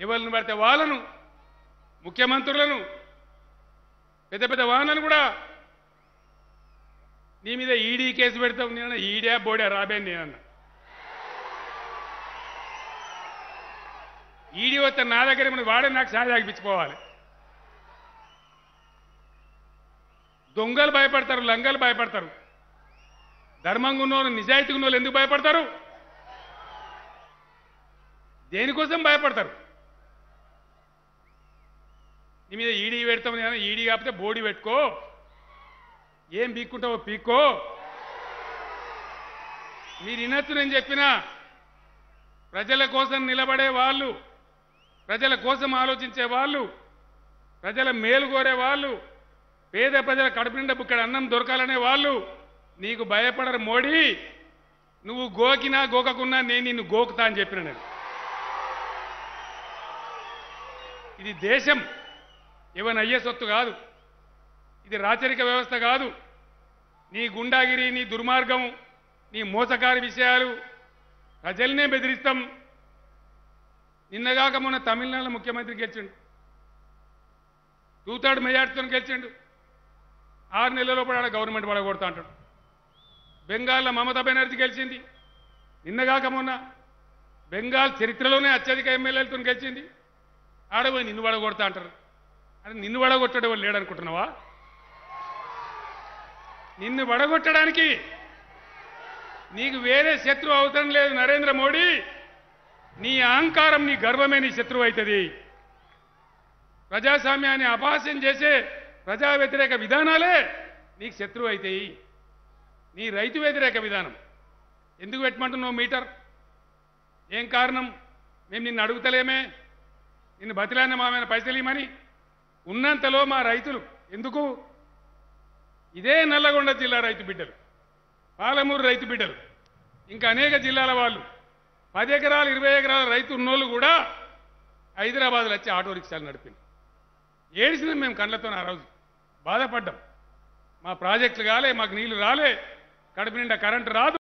ఎవరిని పడితే వాళ్ళను ముఖ్యమంత్రులను పెద్ద పెద్ద వాహనాలు కూడా నీ మీద ఈడీ కేసు పెడతాం నేను ఈడే బోడే రాబే నేనన్నా. ఈడీ వస్తే నా దగ్గర ఏమన్నా వాడే నాకు సాయం ఆగిపించుకోవాలి. దొంగలు భయపడతారు లంగలు భయపడతారు. ధర్మంగా ఉన్నోళ్ళు నిజాయితీగా ఉన్నోళ్ళు ఎందుకు భయపడతారు? దేనికోసం భయపడతారు? నీ మీద ఈడీ పెడతాం నేను ఈడీ కాకపోతే బోడీ పెట్టుకో. ఏం పీక్కుంటావో పీక్కో. మీరు వినొచ్చు నేను చెప్పిన. ప్రజల కోసం నిలబడే వాళ్ళు ప్రజల కోసం ఆలోచించే వాళ్ళు ప్రజల మేలు కోరే వాళ్ళు పేద ప్రజల కడుపు నిండా బుక్కడ అన్నం దొరకాలనే వాళ్ళు నీకు భయపడరు మోడీ. నువ్వు గోకినా గోకకున్నా నేను నిన్ను గోకుతా అని చెప్పిన నేను. ఇది దేశం. ఎవరి అయ్యే సొత్తు కాదు. ఇది రాచరిక వ్యవస్థ కాదు. నీ గుండాగిరి నీ దుర్మార్గం నీ మోసకారి విషయాలు ప్రజల్నే బెదిరిస్తాం. నిన్నగాక మొన్న తమిళనాడు ముఖ్యమంత్రి గెలిచిండు. టూ థర్డ్ మెజార్టీతో గెలిచిండు. ఆరు నెలల లోపల ఆడ గవర్నమెంట్ పడగొడతా అంటాడు. బెంగాల్లో మమతా బెనర్జీ గెలిచింది. నిన్నగాక మొన్న బెంగాల్ చరిత్రలోనే అత్యధిక ఎమ్మెల్యేలతో గెలిచింది. ఆడపోయి నిన్ను పడగొడతా అంటారు. అది నిన్ను వడగొట్టడం వాళ్ళు లేడనుకుంటున్నావా? నిన్ను వడగొట్టడానికి నీకు వేరే శత్రువు అవసరం లేదు నరేంద్ర మోడీ. నీ అహంకారం నీ గర్వమే నీ శత్రువు అవుతుంది ప్రజాస్వామ్యాన్ని అపహాస్యం చేసే ప్రజా వ్యతిరేక విధానాలే నీకు శత్రువు అవుతాయి నీ రైతు వ్యతిరేక విధానం. ఎందుకు పెట్టమంటున్నావు మీటర్? ఏం కారణం? మేము నిన్ను అడుగుతలేమే. నిన్ను బతిలాన్న మామైన పైసలు ఇమ్మని ఉన్నంతలో మా రైతులు ఎందుకు? ఇదే నల్లగొండ జిల్లా రైతు బిడ్డలు పాలమూరు రైతు బిడ్డలు ఇంకా అనేక జిల్లాల వాళ్ళు. పది ఎకరాలు ఇరవై ఎకరాల రైతు ఉన్నోళ్ళు కూడా హైదరాబాద్లో వచ్చి ఆటో రిక్షాలు నడిపింది ఏడిసినాం మేము కళ్ళతో ఆ రోజు. బాధపడ్డాం. మా ప్రాజెక్టులు కాలే మాకు నీళ్ళు రాలే కడుపు నిండా కరెంటు రాదు.